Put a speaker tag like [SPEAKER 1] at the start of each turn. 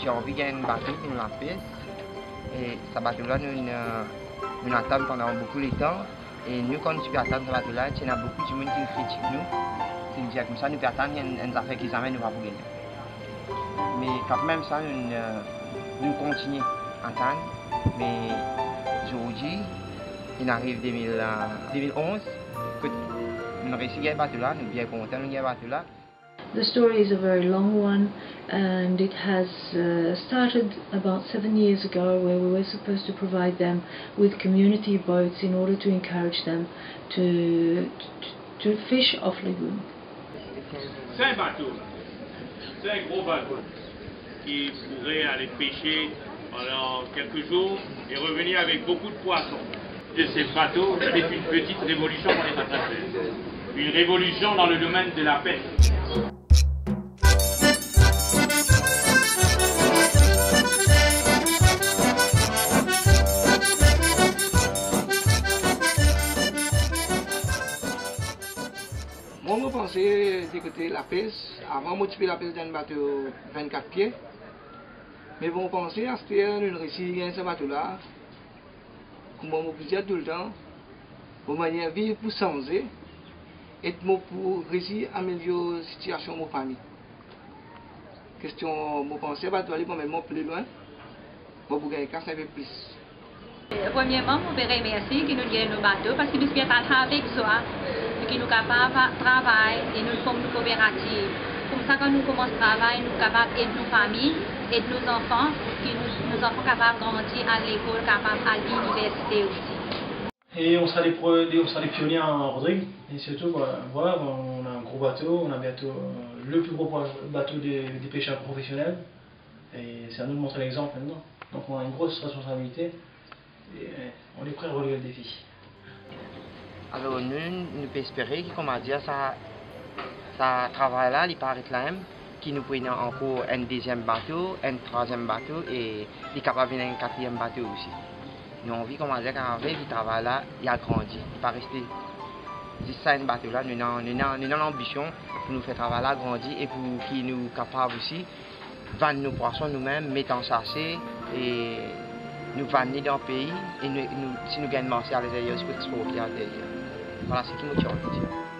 [SPEAKER 1] j'ai envie de gagner un bateau qui nous la piste. Et ce bateau-là, nous, nous, nous l'attendons pendant beaucoup de temps. Et nous, quand nous attendons ce bateau-là, il y a beaucoup de monde qui critique nous. Qui nous dit comme ça, nous attendons une affaire qui jamais nous va gagner. Mais quand même ça, nous, nous continuons à attendre. Mais aujourd'hui, il arrive 2000, 2011, que nous avons réussi à le bateau-là, nous sommes bien contents de le bateau-là.
[SPEAKER 2] The story is a very long one and it has uh, started about seven years ago where we were supposed to provide them with community boats in order to encourage them to, to, to fish off lagoon.
[SPEAKER 3] C'est un bateau, gros bateau qui pourrait aller pêcher pendant quelques jours et revenir avec beaucoup de poissons. De ces bateaux, c'est une petite révolution qu'on est en train de faire. Une révolution dans le domaine de la pêche.
[SPEAKER 4] Pensais d'écouter la pêche. Avant, moi, tu la pêche dans un bateau 24 pieds. Mais bon, penser à ce que nous réussissons ce bateau-là. Comme on vous dit tout le temps, pour manière vivre pour changer et pour réussir à améliorer la situation de ma famille. Question, je pense que bateau aller même plus loin. Pour gagner un peu plus.
[SPEAKER 5] Premièrement, on verrait merci que nous gagnons le bateau parce que nous sommes avec soi, de travailler et nous sommes coopératives. Comme ça, quand nous commençons à travailler, nous sommes capables d'aider nos familles, aider nos enfants, que nous, nos enfants capables de grandir à l'école, capables à l'université aussi.
[SPEAKER 6] Et on sera des, on sera des pionniers en Rodrigue. Et surtout, voilà, voilà, on a un gros bateau, on a bientôt euh, le plus gros bateau des, des pêcheurs professionnels. Et c'est à nous de montrer l'exemple maintenant. Donc on a une grosse responsabilité et on est prêt à relever le défi.
[SPEAKER 1] Alors nous, nous que, comment dire, ça, ça travail là, il paraît même, qui nous prend encore un deuxième bateau, un troisième bateau et il est capable de venir un quatrième bateau aussi. Nous avons envie, comment dire, qu'avec le travail là, il a grandi. Il pas juste ça, un bateau là. Nous avons l'ambition pour nous faire travailler grandir et pour qu'il nous capable aussi vendre nos poissons nous-mêmes, mettre en sachet et nous vendre dans le pays et nous, nous, si nous gagnons marché à l'extérieur, c'est pour exporter à l'extérieur. Voilà ce qui nous tient.